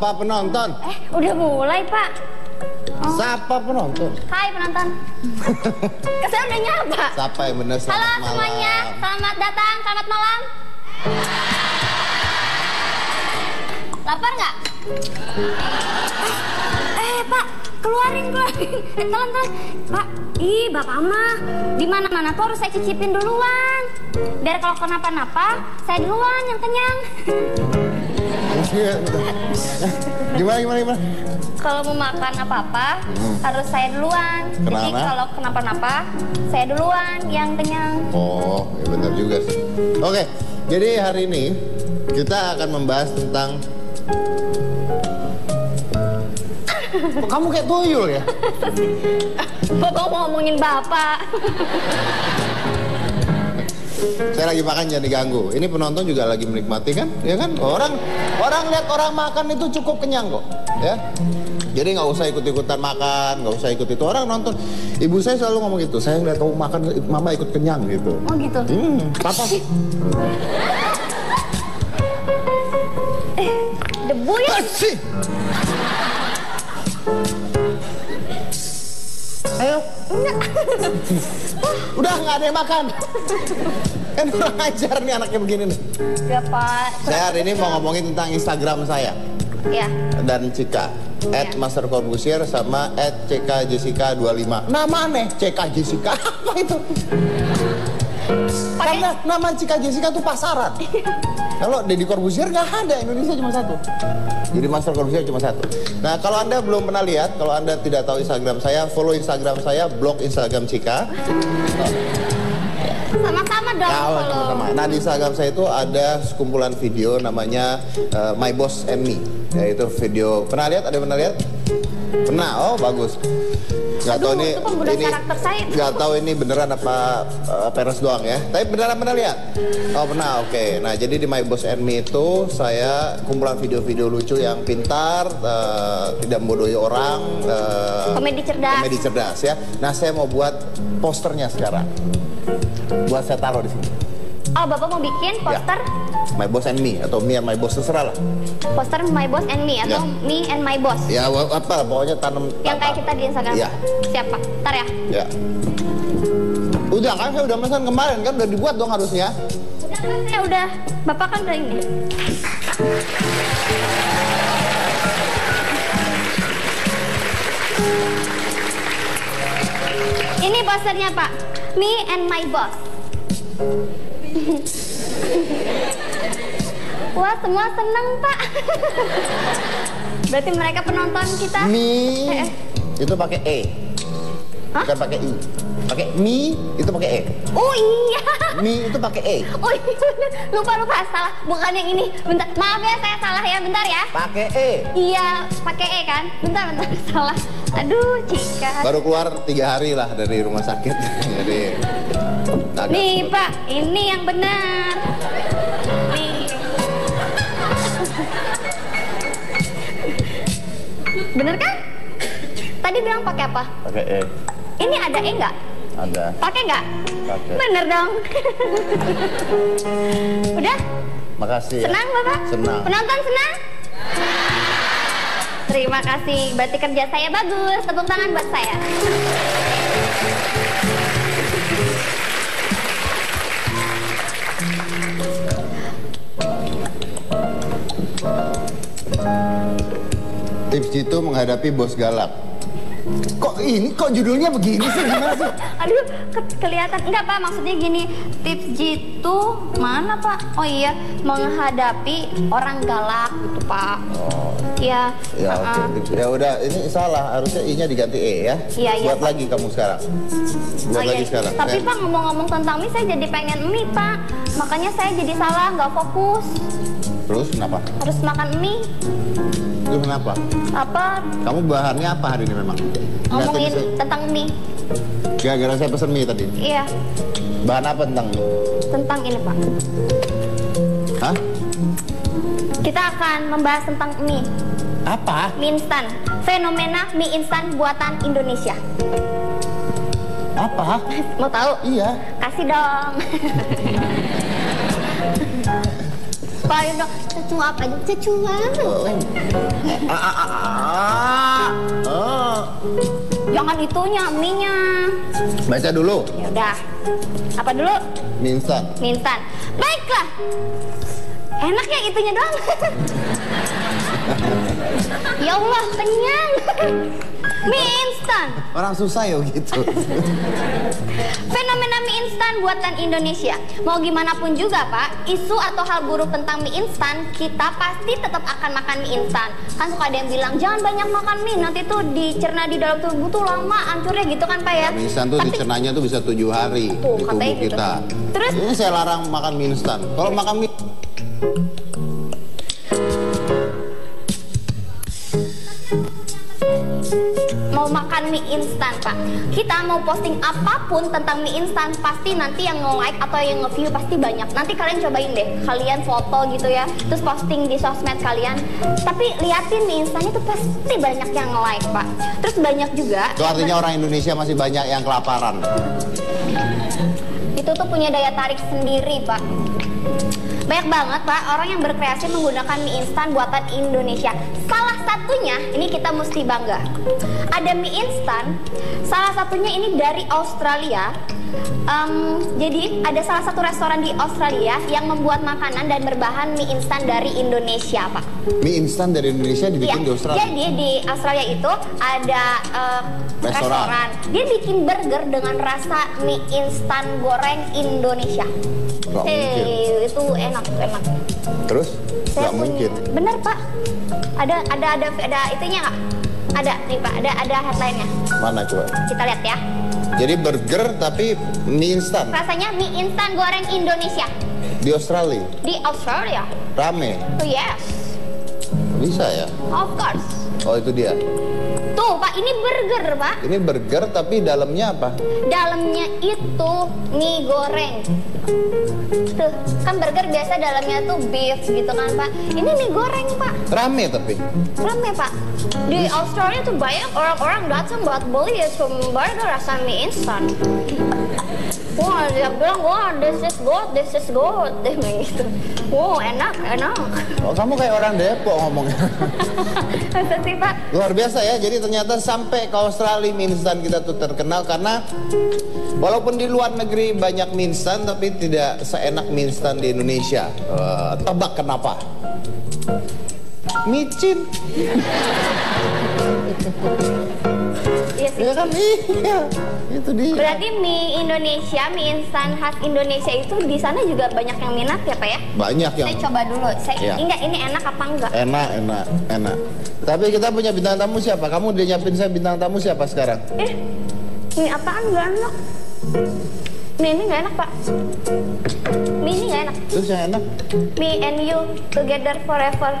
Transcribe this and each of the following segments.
Sapa penonton. Eh, udah mulai, Pak. Oh. Sapa penonton. Hai penonton. Ke sana udah nyapa. Sapa yang benar selamat Halo malam. semuanya, selamat datang, selamat malam. Lapar nggak? Eh, Pak, keluarin, keluarin. Eh, telan, telan. Pak, ih, Bapak mah di mana-mana tuh harus saya cicipin duluan. Biar kalau kenapa-napa, saya duluan yang kenyang. gimana gimana gimana? Kalau mau makan apa-apa, harus saya duluan. Jadi Kenapa? kalau kenapa-napa, saya duluan yang kenyang. Oh, ya benar juga sih. Oke, jadi hari ini kita akan membahas tentang kamu kayak tuyul ya? Bapak mau ngomongin Bapak. Saya lagi makan jangan diganggu. Ini penonton juga lagi menikmati kan? Ya kan? Orang orang lihat orang makan itu cukup kenyang kok, ya. Jadi nggak usah ikut-ikutan makan, nggak usah ikut itu orang nonton. Ibu saya selalu ngomong gitu. Saya ngeliat kamu makan, mama ikut kenyang gitu. Oh gitu. Hmm, papa sih. Debu ya? Asih. Ayo. Udah nggak ada yang makan. Kan kurang ajar nih anaknya begini nih. Ya Pak. Saya hari ini mau ngomongin tentang Instagram saya Ya. dan Cika. At Ya. Master Corbusier sama at CK Jessica 25 Nama aneh CK Jessica Apa itu? Karena nama Cika Jessica tuh pasaran Kalau Deddy Corbusier nggak ada Indonesia cuma satu Jadi Master Corbusier cuma satu Nah kalau anda belum pernah lihat Kalau anda tidak tahu Instagram saya Follow Instagram saya Blog Instagram Cika sama-sama dong kalau. sama-sama. Nah di Instagram saya itu ada sekumpulan video namanya uh, My Boss and Me, yaitu video. Pernah lihat? Ada yang pernah lihat? Pernah. Oh bagus. Gak Aduh, tahu ini ini nggak tahu ini beneran apa uh, peres doang ya. Tapi beneran pernah lihat? Oh pernah. Oke. Nah jadi di My Boss and Me itu saya kumpulan video-video lucu yang pintar, uh, tidak membodohi orang. uh, Komedi cerdas. Komedi cerdas ya. Nah saya mau buat posternya sekarang. Buat saya taruh di sini. Oh, Bapak mau bikin poster My Boss and Me atau Me and My Boss terserah lah. poster My Boss and Me atau Ya. Me and My Boss. Ya apa pokoknya tanam Yang kayak kita di Instagram. Iya. Siapa? Ntar ya. Ya. Udah kan saya udah pesan kemarin kan udah dibuat dong harusnya. Udah kan saya udah. Bapak kan udah ini. Ini posternya Pak. Me and my boss. Wah semua seneng Pak. Berarti mereka penonton kita. Eh, eh. itu pakai E. Hah? Bukan pakai I. Pakai me itu pakai E. Oh iya. Me itu pakai E. Oh iya bener. lupa lupa salah. Bukan yang ini. Bentar. Maaf ya saya salah ya. Bentar ya. Pakai E. Iya, pakai E kan? Bentar, bentar, salah. Aduh, Cika. Baru keluar tiga hari lah dari rumah sakit. Jadi agak Nih. Pak, ini yang benar. Nih. Bener kan? Tadi bilang pakai apa? Pakai E. Ini ada E nggak? Ada. Pakai nggak? Pakai. Bener dong. Udah? Makasih ya. Senang, Bapak? Senang. Penonton senang? Terima kasih. Berarti kerja saya bagus. Tepuk tangan buat saya. Tips itu menghadapi bos galak. Kok ini kok judulnya begini sih gimana sih? Aduh, ke- kelihatan enggak Pak, maksudnya gini, tips jitu mana Pak? Oh iya, menghadapi orang galak gitu Pak. Oh, Iya. ya uh-uh. oke. Tips- Ya udah, ini salah. Harusnya I-nya diganti E ya. Iya, iya, Buat lagi kamu sekarang. Buat Oh, iya. lagi sekarang. Tapi Saya- Pak ngomong-ngomong tentang mie, saya jadi pengen mie Pak. Makanya saya jadi salah, nggak fokus. Terus kenapa? Harus makan mie. Terus kenapa? Apa? Kamu bahannya apa hari ini memang? Ngomongin tentang mie. Gara-gara saya pesen mie tadi. Iya, Bahan apa tentang mie? tentang ini Pak. Hah? Kita akan membahas tentang mie. Apa? Mie instan. Fenomena mie instan buatan Indonesia. Apa? Mau tahu? Iya. Kasih dong. Paling dong, ah, ah. Oh. Jangan itunya, mie-nya. Baca dulu. Ya udah. Apa dulu? Mie instan. Baiklah. Enak ya itunya doang. ya Allah, kenyang. Mie instan. Orang susah ya gitu. Fenomena mie instan buatan Indonesia. Mau gimana pun juga, Pak, isu atau hal buruk tentang mie instan, kita pasti tetap akan makan mie instan. Kan suka ada yang bilang, jangan banyak makan mie, nanti tuh dicerna di dalam tubuh tuh lama hancurnya gitu kan, Pak ya. Mie instan tuh Tapi- dicernanya tuh bisa tujuh hari Tuh, di tubuh katanya gitu. kita. Terus? Ini saya larang makan mie instan. Kalau makan mie makan mie instan pak. Kita mau posting apa pun tentang mie instan pasti nanti yang nge-like atau yang nge-view pasti banyak. Nanti kalian cobain deh kalian foto gitu ya terus posting di sosmed kalian. Tapi liatin mie instannya tuh pasti banyak yang nge-like pak. Terus banyak juga itu artinya orang Indonesia masih banyak yang kelaparan. itu tuh punya daya tarik sendiri pak banyak banget pak orang yang berkreasi menggunakan mie instan buatan Indonesia salah satunya ini kita mesti bangga ada mie instan salah satunya ini dari Australia Em, jadi ada salah satu restoran di Australia yang membuat makanan dan berbahan mie instan dari Indonesia pak Mie instan dari Indonesia dibikin di Australia. jadi di Australia itu ada eh, Restoran. restoran. Dia bikin burger dengan rasa mie instan goreng Indonesia. Nggak mungkin. Hei, itu enak, enak. Terus nggak mungkin. Bener pak. Ada ada ada ada itunya nggak? Ada nih pak. Ada ada headline-nya. Mana coba? Kita lihat ya. Jadi burger tapi mie instan Rasanya mie instan goreng Indonesia di Australia. di Australia. Rame. Oh yes, Bisa ya? of course. Oh itu dia. Tuh pak, ini burger pak. Ini burger tapi dalamnya apa? dalamnya itu mie goreng tuh kan burger biasa dalamnya tuh beef gitu kan pak ini mie goreng pak Rame tapi. rame pak di Australia tuh banyak orang-orang datang buat beli ya cuma burger rasa mie instan wah dia bilang wah this is good this is good dia bilang gitu wow enak enak Oh kamu kayak orang Depok ngomongnya. Pak Luar biasa ya. Jadi ternyata sampai ke Australia mie instan kita tuh terkenal karena walaupun di luar negeri banyak mie instan tapi tidak seenak mie instan di Indonesia. Eh, tebak kenapa? Micin. iya sih Ya kan iya. Itu dia. Berarti mie Indonesia, mie instan khas Indonesia itu di sana juga banyak yang minat ya Pak ya? Banyak yang Saya coba dulu. Saya Iya. enggak ini enak apa enggak? enak, enak, enak. Tapi kita punya bintang tamu siapa? Kamu udah nyiapin saya bintang tamu siapa sekarang? Eh, mie apaan enggak enak? Mie ini enggak enak Pak. Terus yang enak? Me and you together forever.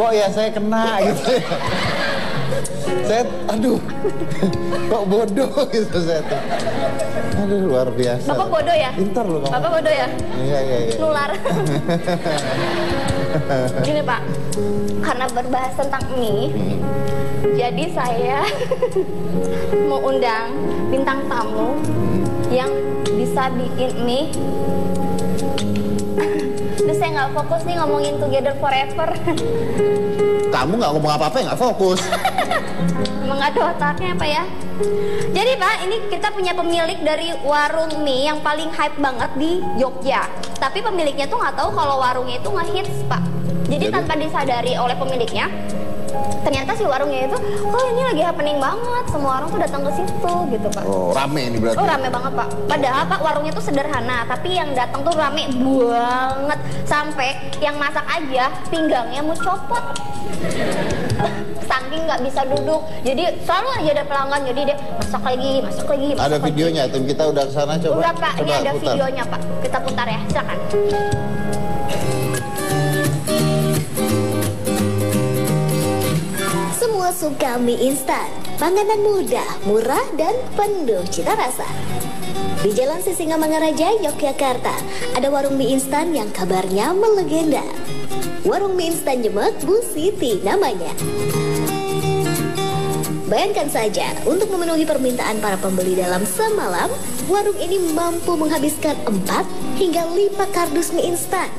Kok ya saya kena gitu ya? Saya, aduh, kok bodoh gitu saya tuh. Aduh, luar biasa. Bapak bodoh ya? Pintar loh kamu. Bapak bodoh ya? Iya, iya, iya. Nular. Gini Pak, karena berbahas tentang mie, jadi saya mau undang bintang tamu yang bisa bikin mie. Terus saya nggak fokus nih ngomongin Together Forever. Kamu nggak ngomong apa-apa ya nggak fokus. Emang nggak ada otaknya apa ya? Jadi Pak, ini kita punya pemilik dari warung mie yang paling hype banget di Jogja. Tapi pemiliknya tuh nggak tahu kalau warungnya itu ngehits Pak. Jadi, Jadi? tanpa disadari oleh pemiliknya, ternyata si warungnya itu, oh ini lagi happening banget. Semua orang tuh datang ke situ gitu Pak. Oh, rame ini berarti. Oh rame banget pak. Padahal pak warungnya tuh sederhana, tapi yang datang tuh rame banget sampai yang masak aja pinggangnya mau copot. Saking nggak bisa duduk, jadi selalu aja ada pelanggan. Jadi dia masak lagi, masak lagi. Masak Ada lagi. videonya, tim kita udah ke sana coba. Udah pak, ini coba ada putar. videonya pak. Kita putar ya, silakan. Semua suka mie instan, panganan mudah, murah, dan penuh cita rasa. Di Jalan Sisingamangaraja, Yogyakarta, ada warung mie instan yang kabarnya melegenda. Warung mie instan Jemek Bu Siti namanya. Bayangkan saja, untuk memenuhi permintaan para pembeli dalam semalam, warung ini mampu menghabiskan 4 hingga 5 kardus mie instan.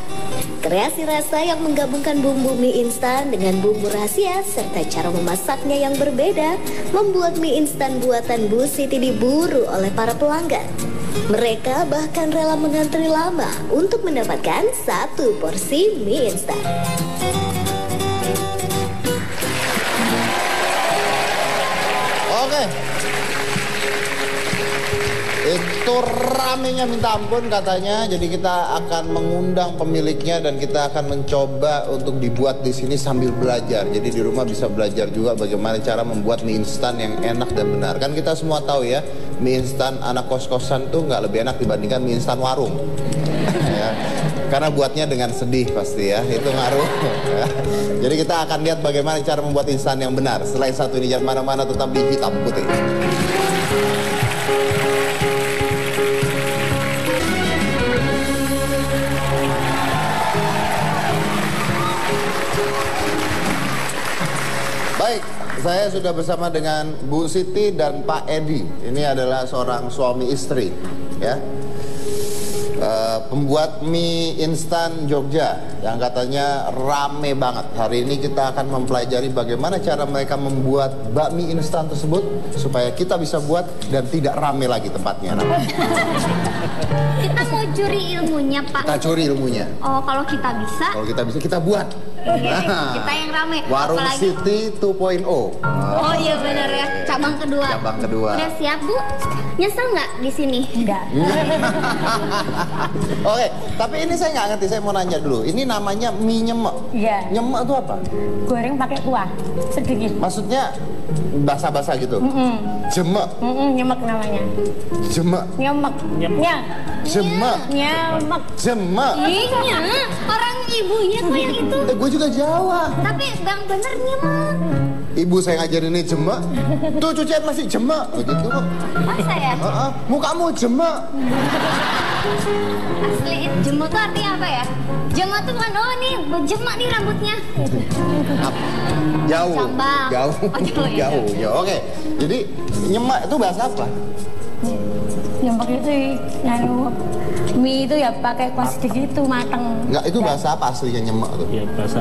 Kreasi rasa yang menggabungkan bumbu mie instan dengan bumbu rahasia serta cara memasaknya yang berbeda membuat mie instan buatan Bu Siti diburu oleh para pelanggan. Mereka bahkan rela mengantri lama untuk mendapatkan satu porsi mie instan. Ramenya minta ampun katanya. Jadi kita akan mengundang pemiliknya dan kita akan mencoba untuk dibuat di sini sambil belajar. Jadi di rumah bisa belajar juga bagaimana cara membuat mie instan yang enak dan benar. Kan kita semua tahu ya, mie instan anak kos-kosan tuh nggak lebih enak dibandingkan mie instan warung. ya. Karena buatnya dengan sedih pasti ya, itu ngaruh. Jadi kita akan lihat bagaimana cara membuat instan yang benar. Selain satu ini jangan mana-mana tetap di hitam putih. Saya sudah bersama dengan Bu Siti dan Pak Edi. Ini adalah seorang suami istri, ya. Eh, pembuat mie instan Jogja yang katanya rame banget. Hari ini kita akan mempelajari bagaimana cara mereka membuat bakmi instan tersebut supaya kita bisa buat dan tidak rame lagi tempatnya. Nah, Kita mau curi ilmunya, Pak. kita curi ilmunya. Oh, kalau kita bisa, Kalau kita bisa kita buat. Iya, Nah, kita yang rame. Warung Apalagi- City 2.0. Oh iya benar ya, cabang kedua. Cabang kedua. Udah siap Bu? Nyesel nggak di sini? Enggak. Oke, tapi ini saya nggak ngerti. Saya mau nanya dulu. Ini namanya mie nyemek. Iya. Nyemek itu apa? goreng pakai kuah sedikit. Maksudnya basah-basah gitu. Mm, Jemek, mm, nyemek namanya. jemek, Nyemek. Nyak. jemek, Nyemek. jemek. Iya, orang ibunya kok yang itu. Eh, gue juga Jawa. Tapi bang bener nyemek. Ibu saya ngajarin ini jemek. Tuh cucian masih jemek. Begitu kok. Masa ya? Heeh, mukamu jemek. Asli jemek tuh artinya apa ya? Jemek tuh bukan oh nih jemek nih rambutnya. Apa? Jauh. Jambang. Jauh. Oh, jauh, ya. Jauh. jauh. Oke. Jadi nyemek itu bahasa apa? Itu nganu mie itu ya pakai kuah sedikit itu mateng. Enggak, itu bahasa apa aslinya nyemek tuh? ya bahasa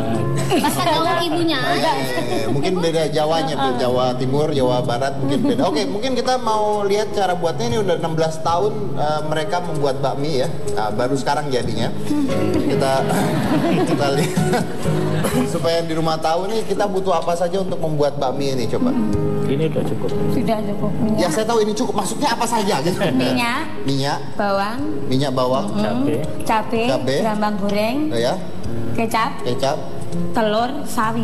Bahasa gaul ibunya. Eh, mungkin beda Jawanya, Bu. Jawa Timur, Jawa Barat mungkin beda. Oke, mungkin kita mau lihat cara buatnya ini udah 16 tahun eh, mereka membuat bakmi ya. Nah, baru sekarang jadinya. Kita kita lihat supaya yang di rumah tahu nih kita butuh apa saja untuk membuat bakmi ini coba. ini udah cukup Sudah cukup Ya minyak. saya tahu ini cukup. Maksudnya apa saja gitu. Minyak, Minyak, bawang, minyak bawang, cabe cabai, Cabe. rambang goreng, ya, kecap, kecap, telur, sawi.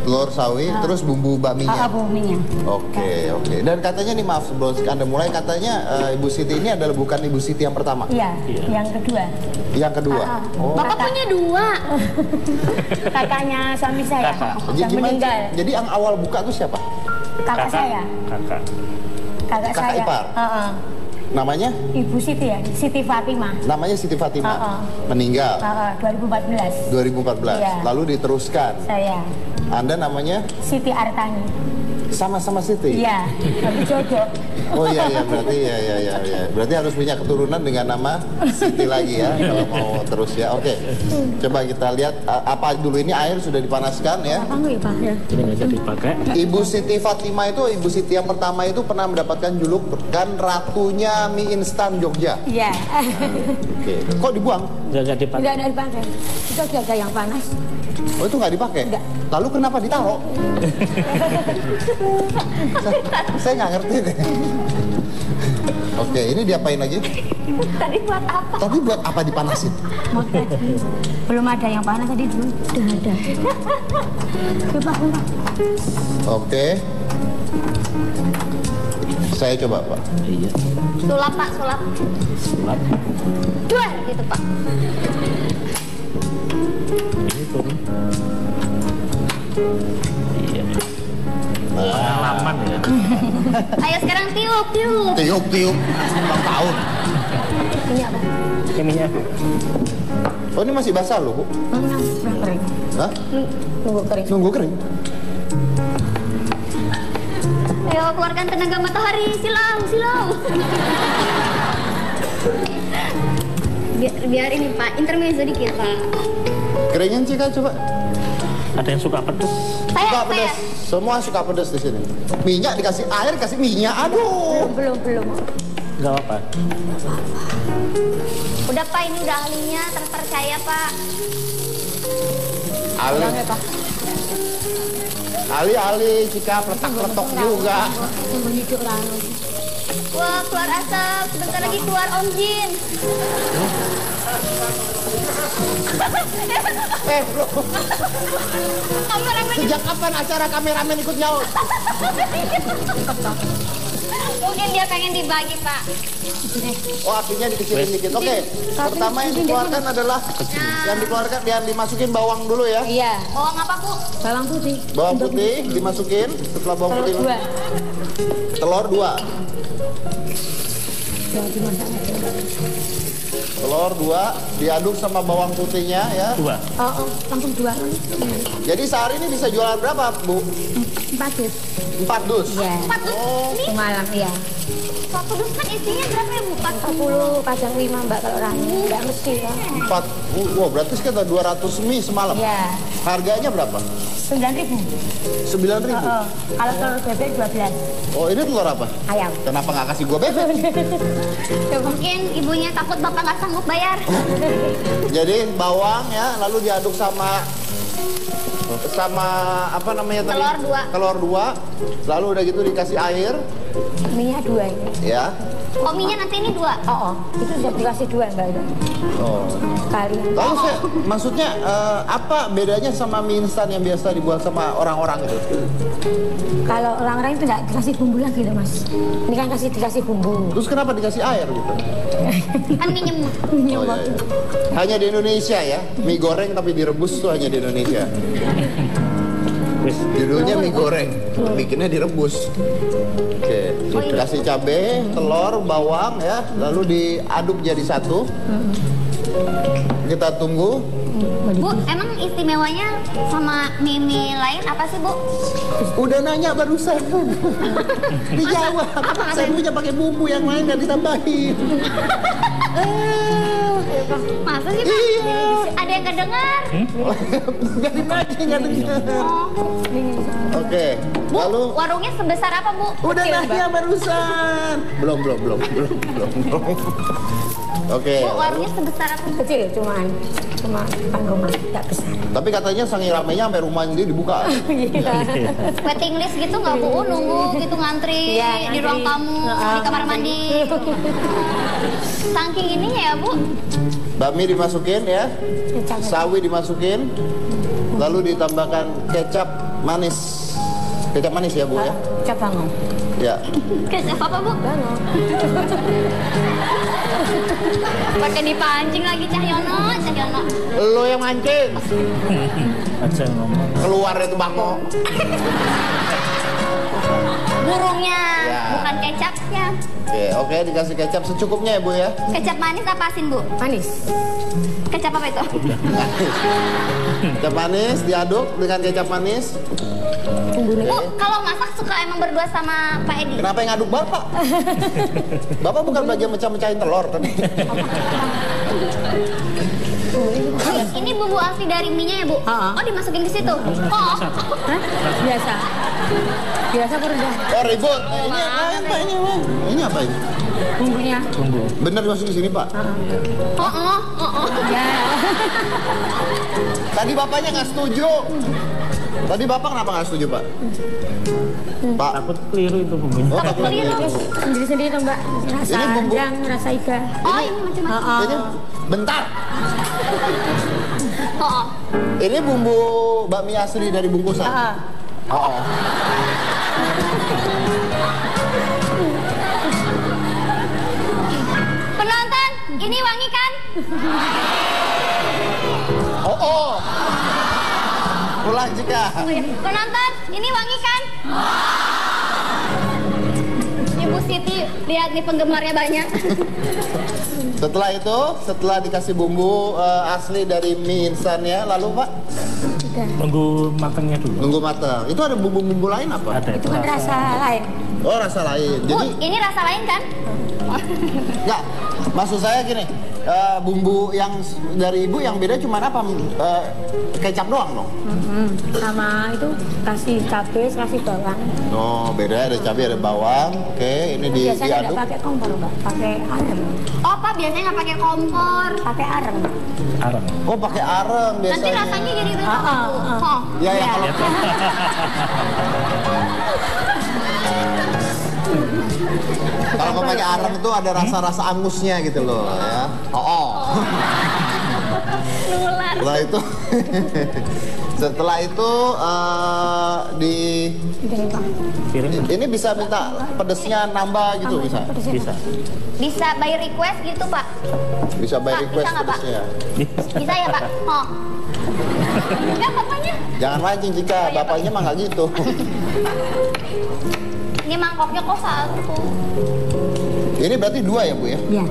telur sawi, terus bumbu Ah, bakminya. bumbunya. Oke, oke. Dan katanya nih maaf sebelum Anda mulai katanya eh, Ibu Siti ini adalah bukan Ibu Siti yang pertama. Iya, Iya. yang kedua. Yang kedua. Ah, ah. Oh. Bapak punya dua. Kakaknya suami saya Kakak. Jadi yang gimana? meninggal. Jadi yang awal buka tuh siapa? Kakak saya, kakak kakak, Kakak saya. ipar? Heeh. Namanya? Ibu Siti ya, Siti Fatimah. Namanya Siti Fatimah. Ah, ah. Meninggal Heeh, 2014. 2014. Iya. Lalu diteruskan. Saya Anda namanya Siti Artani. Sama-sama Siti. Iya, tapi jodoh. Oh iya iya berarti ya ya ya ya. Berarti harus punya keturunan dengan nama Siti lagi ya kalau mau terus ya. Oke. Coba kita lihat apa dulu ini air sudah dipanaskan ya. Apa enggak ya, Pak? Ya. ini nggak jadi pakai Ibu Siti Fatimah itu Ibu Siti yang pertama itu pernah mendapatkan julukan ratunya mie instan Jogja. Iya. Oke. Kok dibuang? nggak jadi pakai Enggak ada dipakai. Itu ada yang panas. Oh itu nggak dipakai? Nggak. Lalu kenapa ditaruh? saya, saya nggak ngerti deh. Oke, ini diapain lagi? Tadi buat apa? Tadi buat apa dipanasin? Belum ada yang panas tadi dulu. Udah ada. Coba, coba. Oke. Saya coba, Pak. iya Sulap Pak, sulap. sulap Dua gitu Pak. ini turun iya pengalaman ya Ayo sekarang tiup, tiup. Tiup, tiup. Ulang tahun. Ini apa? ininya Oh, ini masih basah loh, Bu. Enggak, udah kering. Hah? Tunggu kering. Nunggu kering. Ayo keluarkan tenaga matahari, silau, silau. biar, biar ini Pak, intermezzo dikit Pak. Keringin Cika coba. Ada yang suka pedes. Saya, Suka saya. Semua suka pedas di sini. Minyak dikasih air, kasih minyak. Aduh. Belum, belum. Enggak apa. Udah Pak, ini udah ahlinya, terpercaya Pak. Ali, Jangan Pak. Ali, Ali, Cika peletak-peletok juga. Wah, keluar asap. Sebentar lagi keluar Om Jin. Eh, bro, Kameramen sejak kapan acara kameramen ikut nyaut? mungkin dia pengen dibagi Pak. Oh, apinya dikecilin dikit. Oke, pertama yang dikeluarkan adalah yang dikeluarkan, yang dimasukin bawang dulu ya. Iya. Bawang apa Bu? Bawang putih. Bawang putih dimasukin, setelah bawang Telur putih dua. telur dua. Telur dua diaduk sama bawang putihnya ya. Dua. Oh, oh, langsung dua. Jadi sehari ini bisa jualan berapa, Bu? Empat dus. Empat dus. Iya. Empat dus. Ini Semalam, iya. Satu dus kan isinya berapa ya Bu? Empat Sepuluh, kadang lima mbak kalau rame. Enggak mesti ya. Empat. Wah, berarti sekitar 200 mie semalam. Iya. Harganya berapa? Sembilan ribu. Sembilan ribu. Oh, kalau telur bebek dua belas. Oh, ini telur apa? Ayam. Kenapa nggak kasih gua bebek? Mungkin ibunya takut bapak nggak sanggup bayar. Jadi bawang ya, lalu diaduk sama sama apa namanya tadi? Telur dua. Telur dua. Lalu udah gitu dikasih air, Minyak dua ini. ya. Oh, minyak nanti ini dua. Oh, oh. itu sudah dikasih dua mbak itu. Oh. Kali. Lalu saya, maksudnya eh, apa bedanya sama mie instan yang biasa dibuat sama orang-orang itu? Kalau orang-orang itu nggak dikasih bumbu lagi loh mas. Ini kan kasih dikasih bumbu. Terus kenapa dikasih air gitu? Kan minyak. Oh, iya, iya. Hanya di Indonesia ya, mie goreng tapi direbus tuh hanya di Indonesia. Judulnya mie goreng, bikinnya direbus. Oke, kasih cabai, telur, bawang ya, lalu diaduk jadi satu. Kita tunggu. Bu, emang istimewanya sama mie-mie lain apa sih Bu? Udah nanya barusan. Dijawab. Saya punya pakai bumbu yang lain dan ditambahin. Sih Pak? Iya. Ada yang kedengar? Biarin aja nggak dengar. Oke, Bu, lalu warungnya sebesar apa Bu? udah nanya barusan. Belum, belum, belum, belum, belum. belum. Oke. Bu, warungnya sebesar apa? Kecil cuman cuma depan rumah nggak besar. Tapi katanya sangi ramenya sampai rumah dia dibuka. Iya. Waiting list gitu nggak Bu? Nunggu gitu ngantri Iya, di ruang tamu, di kamar mandi. Saking ininya ya Bu? Bakmi dimasukin ya, sawi dimasukin, lalu ditambahkan kecap manis. Kecap manis ya bu ya? Kecap bangun. Ya. Kecap apa Bu? Bangun. Pakai dipancing lagi Cahyono, Cahyono. Lo yang mancing. Aja ngomong. Keluar itu bako. Burungnya, Ya. bukan kecapnya. Oke, oke dikasih kecap secukupnya ya bu ya. Kecap manis apa asin Bu? Manis. Kecap apa itu? Kecap manis diaduk dengan kecap manis. Bu, kalau masak suka emang berdua sama Pak Edi? Kenapa yang ngaduk bapak? Bapak bukan bagian mecah-mecahin telur tadi. Bumbu asli dari minyak ya Bu? Heeh. Oh dimasukin ke situ? Oh, Hah? Biasa. Biasa perendah. Oh ribut. Ini apa ini bang? Ini apa ini? Bumbunya. Tunggu. Bener dimasukin sini pak? oh, oh, oh, oh. Ya. Tadi bapaknya nggak setuju. Tadi bapak kenapa nggak setuju pak? Pak, Takut keliru itu bumbunya. oh takut Keliru. Sendiri-sendiri tuh mbak. Rasa Ini bumbu. rasa iga. Oh ini macam-macam. Ini bentar. Oh, oh. Ini bumbu bakmi asli dari bungkusan. Ah, Oh, oh. Penonton, ini wangi kan? oh, oh. Pulang jika. Penonton, ini wangi kan? Siti lihat nih penggemarnya banyak. Setelah itu, setelah dikasih bumbu eh, asli dari mie instannya, lalu Pak Udah. Tunggu matangnya dulu. nunggu matang. Itu ada bumbu-bumbu lain apa? Ada Itu kan rasa lain. Oh rasa lain. Bu, Jadi ini rasa lain kan? nggak. Maksud saya gini, eh, bumbu yang dari ibu yang beda cuma apa? Eh, kecap doang dong. Mhm. Sama itu kasih cabai, kasih bawang. Oh beda ada cabai ada bawang. Oke ini di Biasanya diaduk. nggak pakai kompor mbak, pakai areng. Oh, Pak biasanya nggak pakai kompor. Pakai areng. Arang. Oh pakai areng biasanya. Nanti rasanya jadi beda. Ah, ah, ah. Oh. Ya ya Iya. kalau kalau mau pakai areng itu ada rasa-rasa angusnya gitu loh ya. Oh. oh. Nular. Setelah itu setelah itu eh, di ini bisa minta pedesnya nambah gitu bisa. Bisa. Bisa by request gitu, Pak. Bisa by Pak, request bisa Pak? pedesnya. Bisa ya, Pak? Oh. Enggak, bapaknya. Jangan mancing jika bapaknya mah nggak gitu. Ini mangkoknya kok satu. Ini berarti dua ya bu ya? Ya.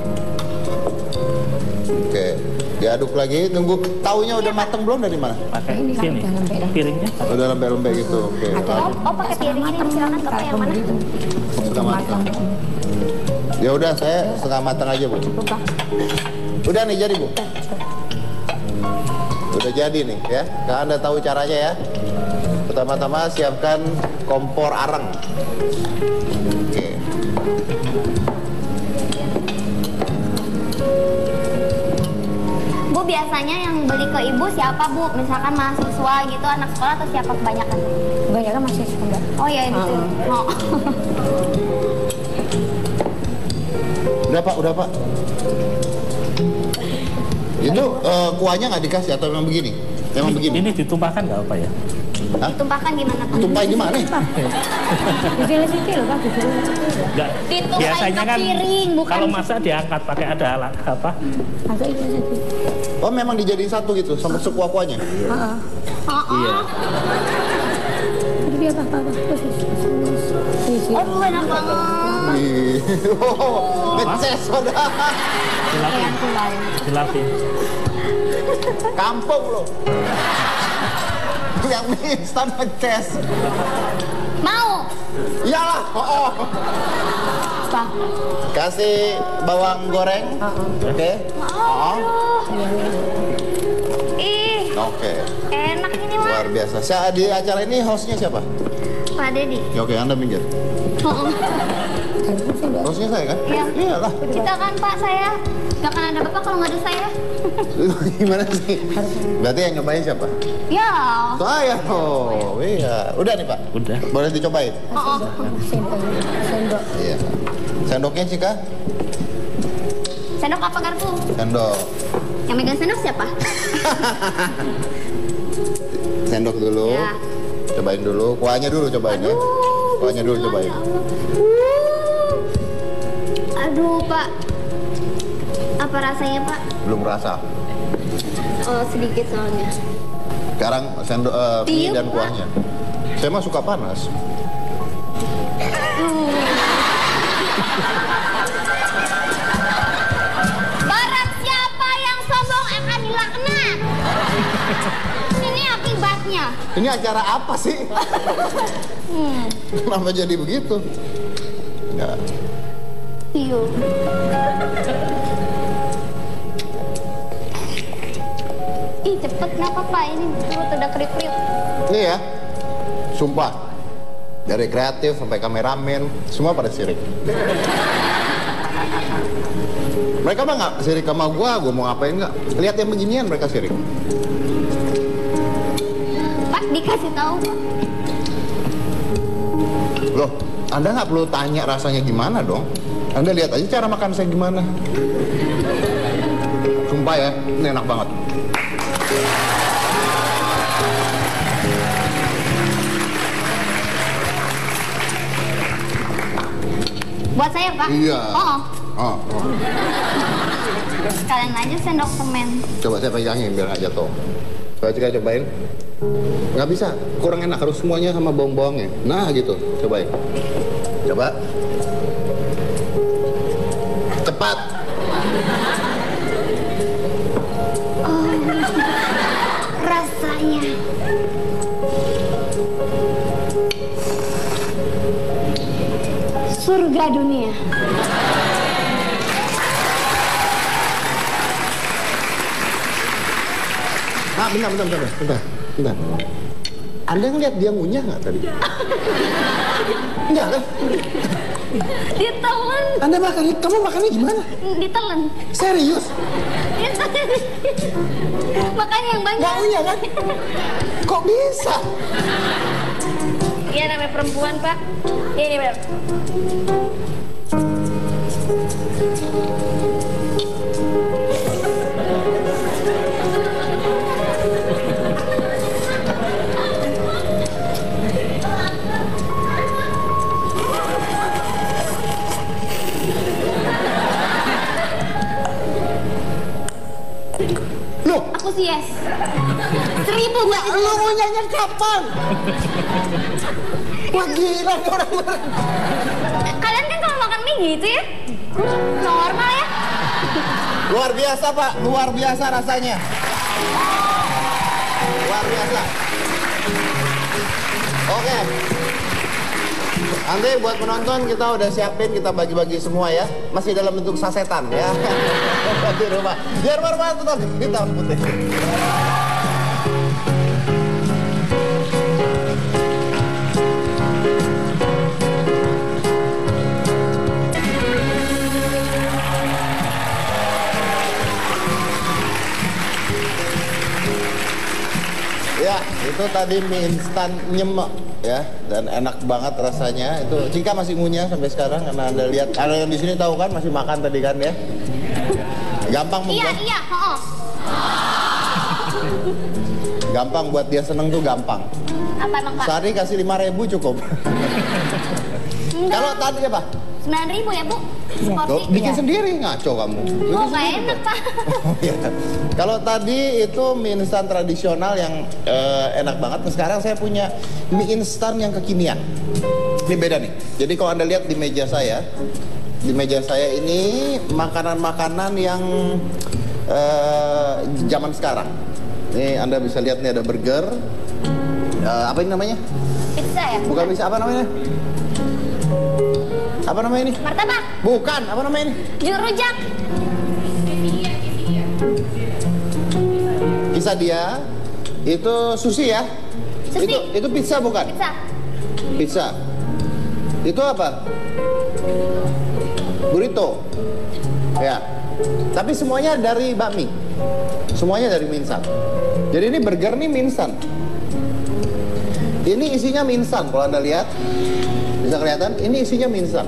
Oke. Diaduk lagi, tunggu taunya udah mateng belum dari mana? Pakai Ini sini. udah lembek dah. Piringnya Udah lembek-lembek gitu. Oke. Ada. Oh, oh pakai piring ini silakan Bapak yang mana? Itu. Setengah matang. Ya udah saya setengah matang aja bu. Udah nih jadi bu. Udah jadi nih ya. Anda tahu caranya ya. Pertama-tama siapkan kompor areng. Oke. Bu biasanya yang beli ke ibu siapa bu? Misalkan mahasiswa gitu, anak sekolah atau siapa kebanyakan? Kebanyakan masih enggak. Oh iya gitu. Oh. Udah pak, udah pak. Itu eh, kuahnya nggak dikasih atau memang begini? Memang begini. Ini ditumpahkan nggak apa ya? Hah? Ditumpahkan gimana tuh? Tumpahin di mana? Dipilih-pilih bang, dipilih Enggak. Ditumpahin Biasanya kan piring, bukan- kalau masak diangkat pakai ada alat apa? Agak itu. Oh memang dijadiin satu gitu sama sekuah-kuahnya. Heeh. Oh, Iya. oh. Jadi apa apa khusus. Aduh enak banget. Ih, Oh. Dilapin. Yang kulai. Dilapin. Kampung loh. Yang mie instan ngeces. Mau? Iyalah, oh, oh. Apa? Kasih bawang goreng. Oke. Oh. Ih, Oke. enak ini mah. Luar biasa. Saya di acara ini hostnya siapa? Pak Dedi. Ya, oke, Anda minggir. Oh. Hostnya saya kan? Iya. Iyalah. Kita kan Pak saya. Gak akan ada bapak kalau nggak ada saya. Gimana sih? Berarti yang nyobain siapa? Ya. Saya. Oh, iya. Udah nih, Pak. Udah. Boleh dicobain? Oh, oh. Sendok. Sendok. Iya. Sendoknya Cika? Sendok apa garpu? Sendok. Yang megang sendok siapa? Sendok dulu. Ya. Cobain dulu. Kuahnya dulu cobain ya. Kuahnya dulu cobain. ya Allah. Uh. Aduh, Pak. Apa rasanya, Pak? Belum rasa. Oh, sedikit soalnya. Sekarang sendok eh, mie dan kuahnya. Saya mah suka panas. Barang siapa yang sombong akan dilaknat. Ini akibatnya. Ini acara apa sih? Hmm. Kenapa jadi begitu? Ya. Iya. Cepet kenapa, Pak? Ini perut udah kriuk-kriuk. Ini ya. Sumpah. Dari kreatif sampai kameramen, semua pada sirik. Mereka mah nggak sirik sama gua, gua mau ngapain nggak? Lihat yang beginian mereka sirik. Pak, dikasih tahu, Pak. Loh, Anda nggak perlu tanya rasanya gimana dong. Anda lihat aja cara makan saya gimana. Sumpah ya, ini enak banget. Buat saya, Pak. Iya. Oh, Oh, sekalian aja sendok semen. coba saya pegangin biar nggak jatuh. Coba kita cobain. Nggak bisa, kurang enak harus semuanya sama bawang-bawangnya. Nah gitu, cobain. Coba. Cepat. Surga dunia. Nah, bentar, bentar, bentar, bentar, bentar. Anda ngeliat dia ngunyah nggak tadi? Enggak kan? Ditelan, Anda makan, kamu makannya gimana? ditelan. Serius? Makan yang banyak. Nggak ngunyah kan? Kok bisa? Iya namanya perempuan pak. Ini benar. Loh, Aku sih yes. Seribu mbak. lu ngunyahnya kapan? Wah gila nih orang orang. Kalian kan kalau makan mie gitu ya? Normal ya? Luar biasa pak, luar biasa rasanya. Luar biasa. Oke. Nanti buat penonton kita udah siapin, kita bagi-bagi semua ya. Masih dalam bentuk sasetan ya. Di rumah. Biar bermanfaat tetap hitam putih. Itu tadi mie instan nyemek ya dan enak banget rasanya. Itu Cika masih ngunyah sampai sekarang karena Anda lihat ada yang di sini tahu kan masih makan tadi kan ya. Gampang Iya membuat iya. Oh. gampang buat dia seneng tuh gampang. Apa emang pak? Sehari kasih 5000 cukup. Kalau tadi apa? Sembilan ribu ya bu. Tuh, Porsi. bikin sendiri ngaco kamu. Bikin Oh nggak sendiri. enak pak. Oh, iya. Kalau tadi itu mie instan tradisional yang eh, enak banget. Nah, Sekarang saya punya mie instan yang kekinian. Ini beda nih. Jadi kalau anda lihat di meja saya, di meja saya ini makanan-makanan yang eh, zaman sekarang. Nih anda bisa lihat nih ada burger. Eh, apa ini namanya? Pizza ya? Bukan bisa apa namanya? Apa namanya ini? Martabak. Bukan, apa namanya ini? Jus rujak. Kisah dia itu sushi ya? Sushi. Itu itu pizza bukan? Pizza. Pizza. Itu apa? Burrito. Ya. Tapi semuanya dari bakmi. Semuanya dari mie instan. Jadi ini burger nih mie instan. Ini isinya mie instan kalau Anda lihat. Bisa kelihatan? Ini isinya mie instan.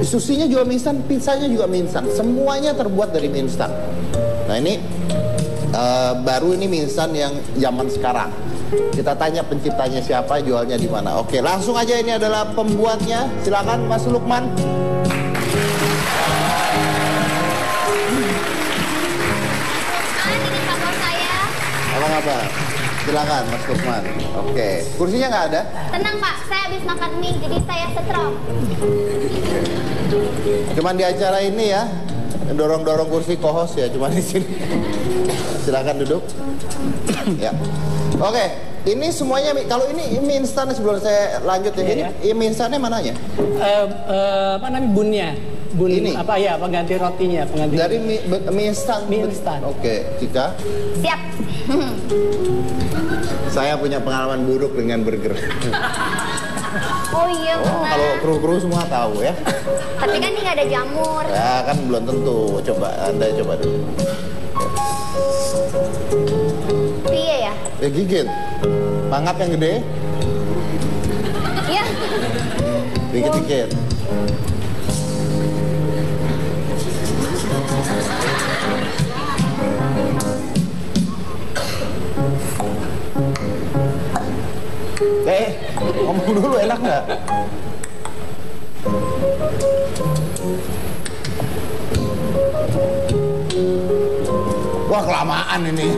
Susinya juga mie instan, pizzanya juga mie instan. Semuanya terbuat dari mie instan. Nah ini eh, baru ini mie instan yang zaman sekarang. Kita tanya penciptanya siapa, jualnya di mana. Oke, langsung aja ini adalah pembuatnya. Silakan Mas Lukman. Ini saya. Apa? Silakan Mas Lukman. Oke, kursinya nggak ada? Tenang pak, saya habis makan mie jadi saya stroke. Cuman di acara ini ya, dorong-dorong kursi kohos ya, cuma di sini. Silakan duduk. ya. Oke, ini semuanya kalau ini mie instan sebelum saya lanjut ya. Iya, ini ya. mie instannya mananya? Eh, eh, apa namanya bunnya? Bun Ini? apa ya? Pengganti rotinya, pengganti. Dari mie, mie instan. Mie instan. Oke, Cika. Siap. Saya punya pengalaman buruk dengan burger. Oh iya Oh, benar. kalau kru-kru semua tahu ya. Tapi kan ini nggak ada jamur. Ya kan belum tentu. Coba Anda coba dulu. Iya ya. Ya gigit. Mangap yang gede, Iya. dikit-dikit. Eh, ngomong dulu enak nggak? Wah kelamaan ini.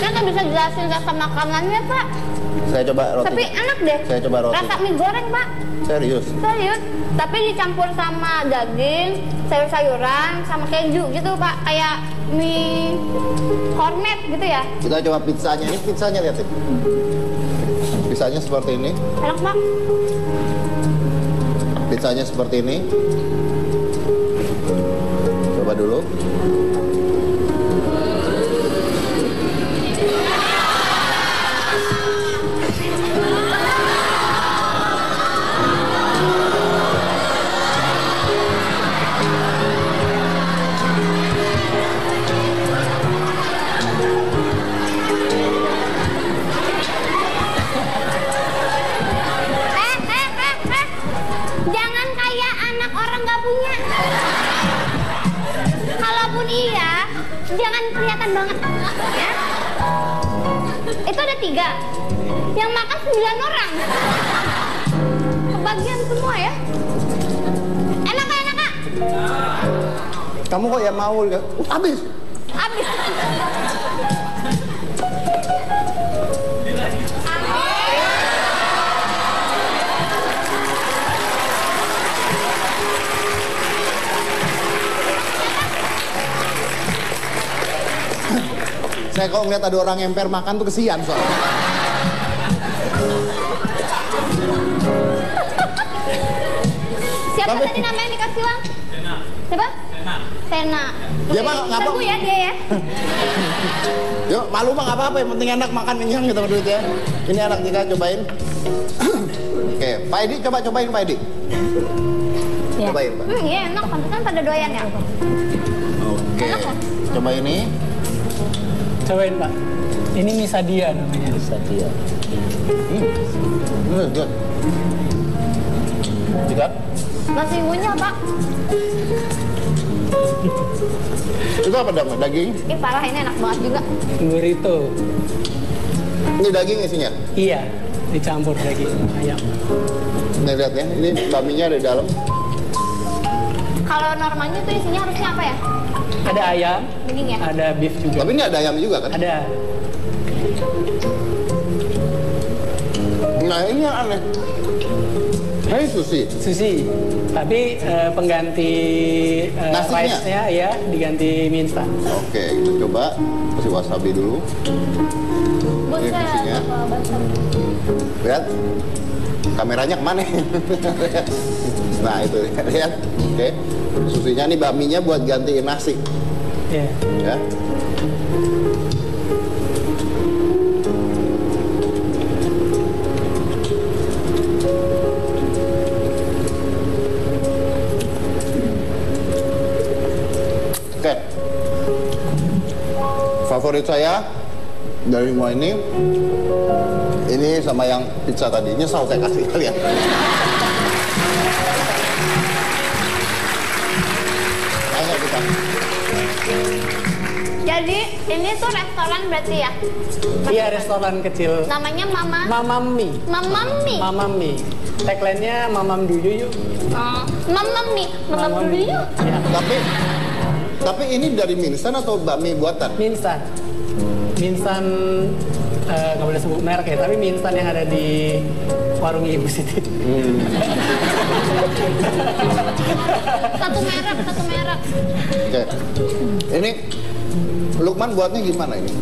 Saya nggak bisa jelasin rasa makanannya pak. Saya coba roti. Tapi enak deh. Saya coba roti. Rasa mie goreng pak. Serius. Serius. Tapi dicampur sama daging, sayur-sayuran, sama keju gitu pak. Kayak mie kornet gitu ya. Kita coba pizzanya. Ini pizzanya lihat ini. Pizzanya seperti ini. Enak pak. Pizzanya seperti ini. Coba dulu. Yang makan sembilan orang. Kebagian semua ya. Enak gak enak kak? Kamu kok yang mau? Uh, habis. Habis. Saya kalau ngeliat ada orang emper makan tuh kesian soalnya. Siapa Tapi- tadi namanya dikasih uang? Siapa? Sena. Dia mah ngapa- Tunggu ya dia ya. Yuk, malu mah nggak apa-apa, yang penting enak makan kenyang gitu duit ya. Ini anak kita cobain. Oke, Pak Edi coba cobain Pak Edi. Ya. Cobain Pak. Hmm, iya enak. Pantesan pada doyan ya. Oke, coba ini. Cobain Pak. Ini misadia namanya. Sadia. Hmm, hmm, good. Nasi ngunyah pak. Itu apa dong? Daging? Ih parah ini enak banget juga. Burrito. Ini daging isinya. Iya, dicampur daging ayam. Nih lihat ya, ini baminya ada di dalam. Kalau normalnya tuh isinya harusnya apa ya? Ada ayam, Daging ya? ada beef juga. Tapi ini ada ayam juga kan? Ada. Nah ini yang aneh. Ini sushi. Sushi. Tapi eh, pengganti Nasinya? rice-nya ya diganti mie instan. Oke, kita coba kasih wasabi dulu. Apa basah. Lihat. Kameranya ke mana? nah itu lihat. Oke. Susinya nih baminya buat gantiin nasi. Ya. Ya. Favorit saya dari semua ini ini sama yang pizza tadi nyesal saya kasih kalian. Tanya kita. Jadi ini tuh restoran berarti ya? Iya restoran kecil. Namanya Mama Mamam mie. Mama Mi. Mamam mie. Tagline-nya Mamam Duyu yuk. Oh, Mama Mi. Mama Mamam yuk. Ya. Tapi tapi ini dari mie instan atau bakmi buatan? Mie instan eh, nggak boleh sebut merek ya, tapi mie instan yang ada di warung Ibu Siti. Satu merek, satu merek. Oke. Ini Lukman buatnya gimana ini?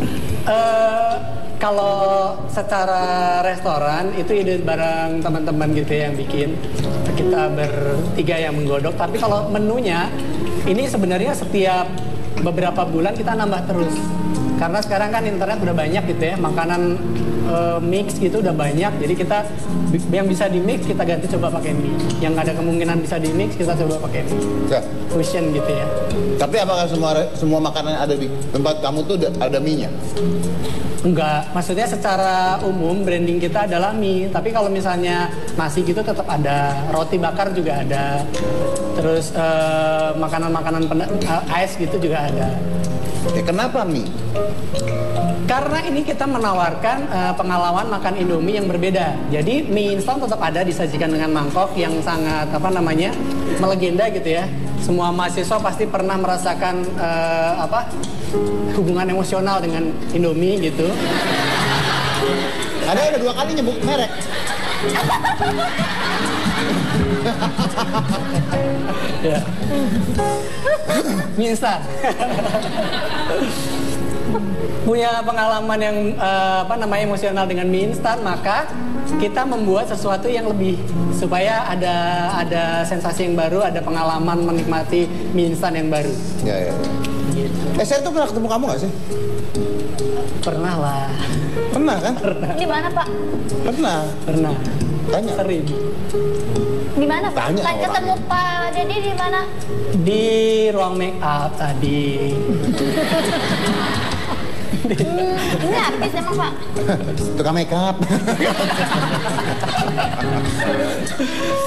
Eh, kalau secara restoran itu ide bareng teman-teman gitu ya yang bikin kita bertiga yang menggodok tapi kalau menunya ini sebenarnya setiap beberapa bulan kita nambah terus karena sekarang kan internet udah banyak gitu ya makanan eh, mix gitu udah banyak jadi kita yang bisa di mix kita ganti coba pakai mie yang ada kemungkinan bisa di mix kita coba pakai mie Ya. fusion gitu ya Tapi apakah semua semua makanan yang ada di tempat kamu tuh ada- ada mie-nya? Enggak, maksudnya secara umum branding kita adalah mie. Tapi kalau misalnya nasi gitu tetap ada, roti bakar juga ada, terus eh, makanan-makanan ice gitu juga ada. Ya kenapa mie? Karena ini kita menawarkan eh, pengalaman makan Indomie yang berbeda. Jadi mie instan tetap ada disajikan dengan mangkok yang sangat apa namanya melegenda gitu ya. Semua mahasiswa pasti pernah merasakan eh, apa hubungan emosional dengan Indomie gitu. Ada ada dua kali nyebut merek. Ya. Mie instan. Punya pengalaman yang eh, apa namanya emosional dengan mie instan, maka kita membuat sesuatu yang lebih supaya ada ada sensasi yang baru, ada pengalaman menikmati mie instan yang baru. Ya, ya. Gitu. Eh, saya tuh pernah ketemu kamu gak sih? Pernah lah, Pernah kan? Di mana Pak? Pernah. pernah. Tanya. Sering. Di mana Pak? Tanya orang. ketemu Pak Dedi di mana? Di ruang make up tadi. Hmm, ini artis emang Pak. Tukang make up.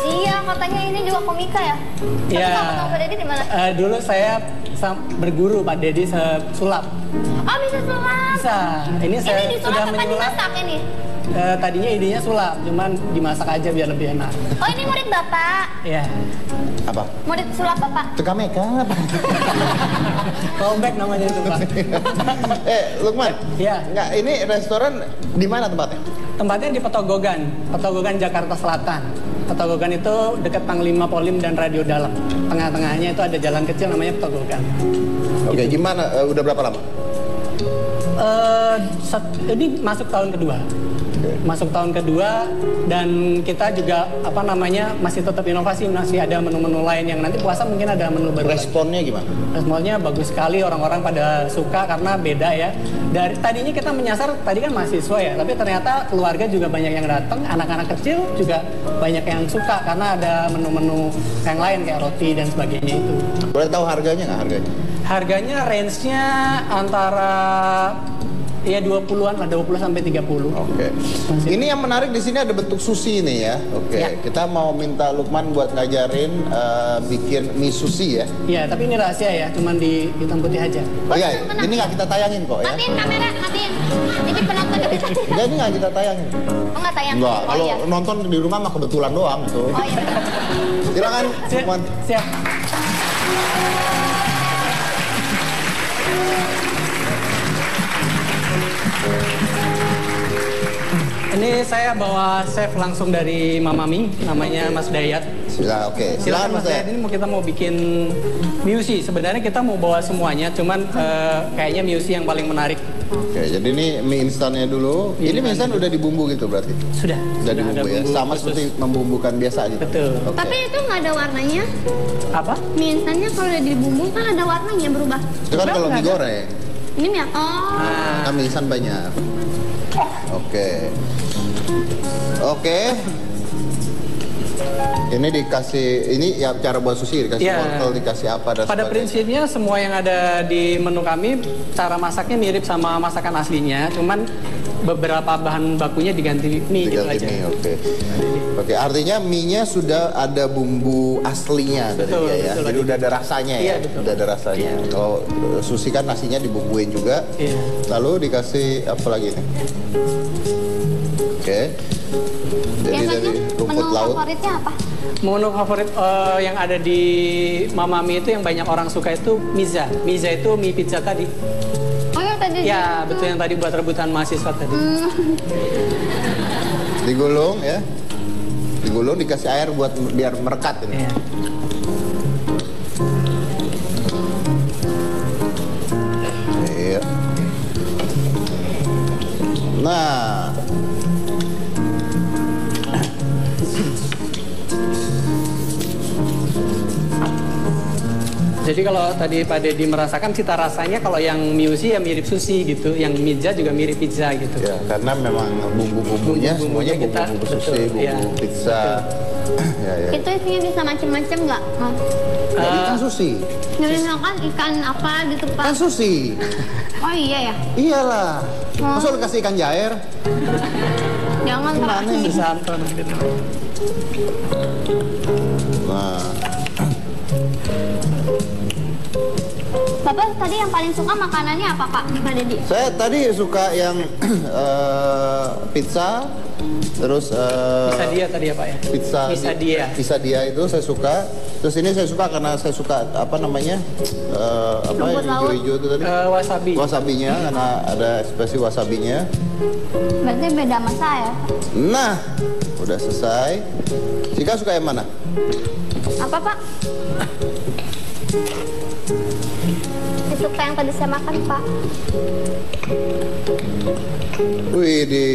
Iya, katanya ini juga komika ya. Tapi Ya. kamu tahu Pak Dedi di mana? Eh, dulu saya berguru Pak Dedi se- sulap. Oh bisa sulap. Bisa. Ini saya Ini disulap sudah apa menyulap. dimasak ini? Eh, tadinya idenya sulap, cuman dimasak aja biar lebih enak. Oh ini murid Bapak. Ya. Apa? Murid sulap Bapak. Tukang make up. Callback namanya itu Pak. eh, Lukman. Ya. Enggak, ini restoran di mana tempatnya? Tempatnya di Petogogan, Petogogan Jakarta Selatan. Petogogan itu dekat Panglima Polim dan Radio Dalam. Tengah-tengahnya itu ada jalan kecil namanya Petogogan. Oke, gimana? Eh, udah berapa lama? Eh, set- ini masuk tahun kedua. Masuk tahun kedua dan kita juga apa namanya masih tetap inovasi masih ada menu-menu lain yang nanti puasa mungkin ada menu baru. Responnya gimana? Responnya bagus sekali orang-orang pada suka karena beda ya. Dari tadinya kita menyasar tadi kan mahasiswa ya, tapi ternyata keluarga juga banyak yang datang, anak-anak kecil juga banyak yang suka karena ada menu-menu yang lain kayak roti dan sebagainya itu. Boleh tahu harganya nggak harganya? Harganya range-nya antara ya 20-an lah, 20 sampai 30. Oke. Ini yang menarik di sini ada bentuk sushi nih ya. Oke. Ya. Kita mau minta Lukman buat ngajarin eh, bikin mie sushi ya. Ya, tapi ini rahasia ya, cuman di hitam putih aja. Oh iya, ini nggak kita tayangin kok ya. Matiin kamera, matiin. Jadi penonton. Enggak, ini nggak kita tayangin. Oh nggak tayang. Enggak, Oh kalau iya. nonton di rumah mah kebetulan doang itu. Oh iya. Silakan, Siap. Siap. Ini saya bawa chef langsung dari Mamami, namanya Mas Dayat. Sila, oke. Silakan Silakan Mas Dayat, ini mau kita mau bikin musi. Sebenarnya kita mau bawa semuanya, cuman eh, kayaknya musi yang paling menarik. Oke, jadi ini mie instannya dulu. Mie ini mie instan udah dibumbu gitu berarti. Sudah. Udah ada dibumbu ya. bumbu Sama khusus. seperti membumbukan biasa gitu. Betul. Oke. Tapi itu nggak ada warnanya. apa? Mie instannya kalau udah dibumbu kan ada warnanya berubah. Itu kan kalau mie enggak ada. goreng, Ini mie oh. Nah, mie instan banyak. Oke. Oke. Ini dikasih, ini ya cara buat sushi dikasih Iya. wortel, dikasih apa dan Pada sebagainya. prinsipnya semua yang ada di menu kami cara masaknya mirip sama masakan aslinya, cuman beberapa bahan bakunya diganti mie gitu Diganti aja. mie, oke. Oke, artinya mie-nya sudah ada bumbu aslinya dari Betul, dia ya. betul. Jadi udah ada rasanya Iya, ya. betul. Udah ada rasanya. Kalau uh, sushi kan nasinya dibumbuin juga. Iya. Lalu dikasih apa lagi nih? Oke. Jadi Biasanya dari rumput menu laut. favoritnya apa? Menu favorit eh, yang ada di Mamami itu yang banyak orang suka itu miza. Miza itu mie pizza tadi. Oh yang tadi. Ya, itu. betul yang tadi buat rebutan mahasiswa tadi. Digulung ya. Digulung dikasih air buat biar merekat ini. Iya. Nah, Jadi kalau tadi Pak Deddy merasakan cita rasanya kalau yang miusi ya mirip sushi gitu, yang miza juga mirip pizza gitu. ya karena memang bumbu-bumbunya semuanya Bumbu-bumbunya kita, bumbu-bumbu sushi, betul, bumbu iya. pizza. ya ya. Itu isinya bisa macem-macem nggak? Mas? Jadi kan sushi. Jadi makan ikan apa gitu pak? Kan sushi. Oh iya ya. Iyalah. Masa lu kasih ikan jair? Jangan pak. Gimana sih? Susanto gitu. Nah, Bapak tadi yang paling suka makanannya apa pak? Pak Dedi? saya tadi suka yang eh, pizza, terus eh, Bisa dia tadi ya Pak ya? pizza Bisa dia. pizza dia itu saya suka. Terus ini saya suka karena saya suka apa namanya eh, apa laut. hijau-hijau itu tadi. Eh, wasabi. Wasabinya karena ada ekspresi wasabinya. Berarti beda sama saya. Nah, udah selesai. Sika suka yang mana? Apa pak? Suka yang tadi saya makan pak. Wih, di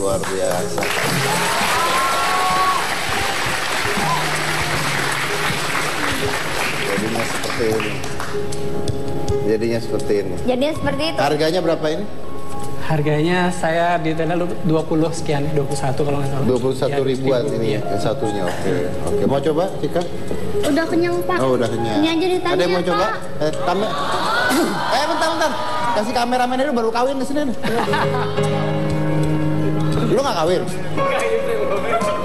luar biasa. Jadinya seperti ini. Jadinya seperti ini. Jadinya seperti itu. Harganya berapa ini? Harganya saya di tenda 20 sekian, 21 kalau nggak salah. 21 Ya, ribuan ribu, ini iya. yang satunya. Oke. Oke, mau coba, Cika? Udah kenyang pak. Oh, udah kenyang. Ini aja ditanya Ada yang mau coba? pak. Eh, kamer Eh, bentar, bentar. Kasih kameramen itu baru kawin di sini. Lu nggak kawin?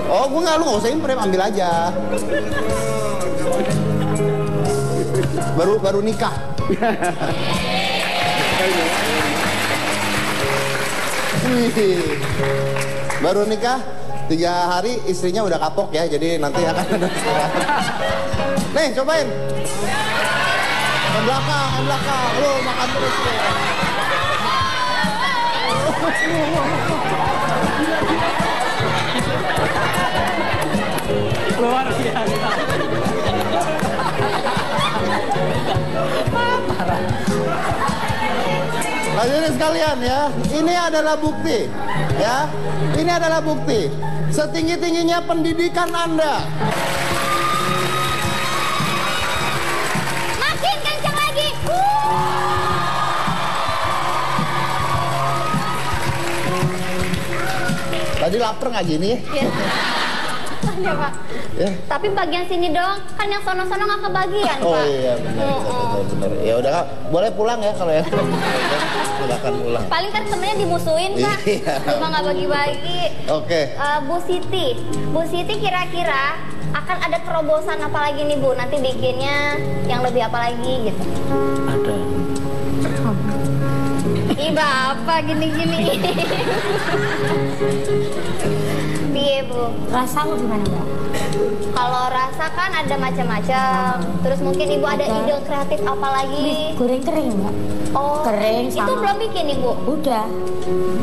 Oh, gua nggak, lu nggak usah imprem, ambil aja. Baru baru nikah. Wih. Baru nikah, tiga hari istrinya udah kapok ya, jadi nanti akan ada Nih, cobain. Yang belakang, yang belakang. Lu makan terus. lu. Luar biasa. Hadirin sekalian ya, ini adalah bukti ya. Ini adalah bukti setinggi-tingginya pendidikan Anda. Makin kencang lagi. Tadi lapar nggak gini? Ya. Iya pak. Ya. Tapi bagian sini dong, kan yang sono-sono nggak kebagian Oh pak. iya benar, Mm-mm. benar, benar, benar. Ya udah Kak, boleh pulang ya kalau ya. Silakan pulang. Paling kan temennya dimusuhin pak, Iya. cuma nggak bagi-bagi. Oke. Eh, Bu Siti, Bu Siti kira-kira akan ada terobosan apa lagi nih Bu? Nanti bikinnya yang lebih apa lagi gitu? Ada. Ih bapak gini-gini. Bu? Rasa lu gimana mbak? Kalau rasa kan ada macam-macam. Terus mungkin Ibu ada Ada. ide kreatif apa lagi? Goreng kering mbak? Oh, Kering itu sama- belum bikin Ibu. Udah.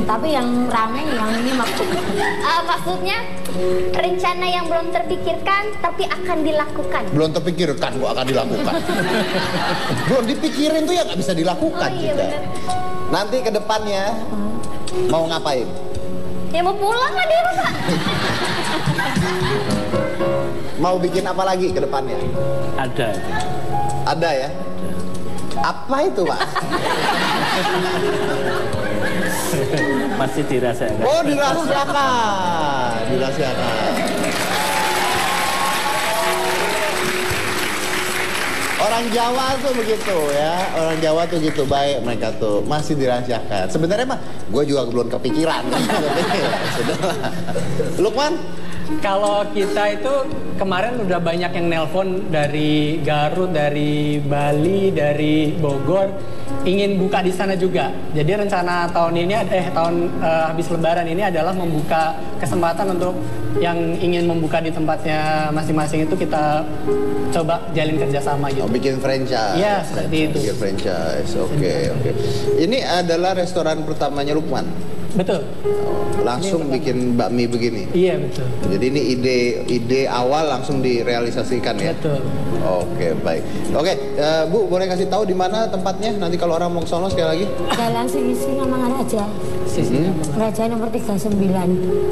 Tapi yang rame yang ini maksudnya. Eh, maksudnya rencana yang belum terpikirkan tapi akan dilakukan. Belum terpikirkan gua akan dilakukan. Belum dipikirin tuh ya nggak bisa dilakukan Oh, iya, juga. bener. Nanti ke depannya mau ngapain? Ya mau pulang lah dia Pak. Mau bikin apa lagi ke depannya? Ada. Ada ya? Apa itu, Pak? Masih dirahasiakan. Oh, dirahasiakan. Dirahasiakan. Orang Jawa tuh begitu ya, orang Jawa tuh gitu baik mereka tuh. Masih dirahasiakan. Sebenarnya mah gue juga belum kepikiran. Lukman, Kalau kita itu kemarin udah banyak yang nelpon dari Garut, dari Bali, dari Bogor ingin buka di sana juga. Jadi rencana tahun ini eh tahun eh, habis lebaran ini adalah membuka kesempatan untuk yang ingin membuka di tempatnya masing-masing itu kita coba jalin kerjasama gitu. mau bikin franchise. Iya, seperti itu. Bikin franchise. Oke, oke. Ini adalah restoran pertamanya Lukman. Betul. Langsung bikin bakmi begini. Iya betul. Jadi ini ide ide awal langsung direalisasikan ya. Betul. Oke baik. Oke eh, Bu boleh kasih tahu di mana tempatnya nanti kalau orang mau ke sono sekali lagi. Jalan sisi Ngamangan aja. Sisi Raja nomor 39.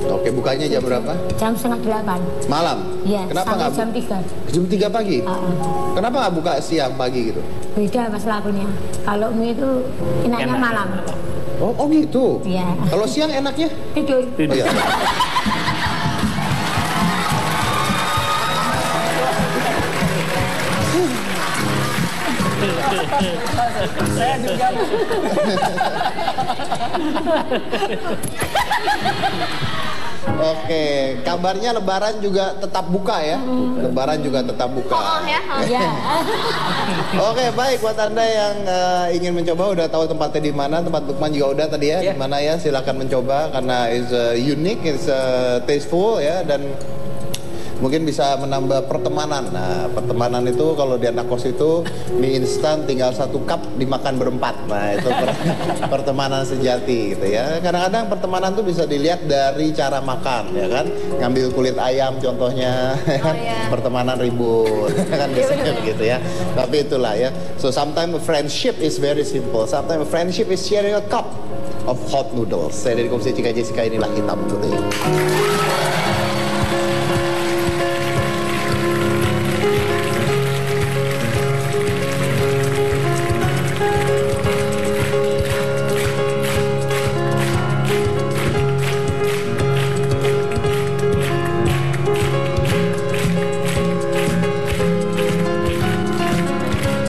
Oke bukanya jam berapa? Jam setengah delapan. Malam. Iya, Kenapa sampai nggak jam 3. jam 3 pagi? Ah, ah. Kenapa nggak buka siang pagi gitu? Beda mas lakunya. Kalau mie itu enaknya Enak. malam. Oh, oh gitu. Iya. Kalau siang enaknya? Tidur. Oh, iya. Saya juga Oke, kabarnya Lebaran juga tetap buka ya. Lebaran juga tetap buka. Oh ya. oh. Ya. Oke baik buat anda yang eh, ingin mencoba udah tahu tempatnya di mana tempat Lukman juga udah tadi ya Iya. di mana ya silakan mencoba karena is uh, unique is uh, tasteful ya dan mungkin bisa menambah pertemanan. Nah, pertemanan itu kalau di anak kos itu mie instan tinggal satu cup dimakan berempat. Nah, itu per- pertemanan sejati gitu ya. Kadang-kadang pertemanan tuh bisa dilihat dari cara makan ya kan. Ngambil kulit ayam contohnya ya kan. iya. Pertemanan ribut kan biasanya begitu ya. Tapi itulah ya. So sometimes friendship is very simple. Sometimes friendship is sharing a cup of hot noodles. Saya dari Komisi Cika Jessica inilah hitam putih.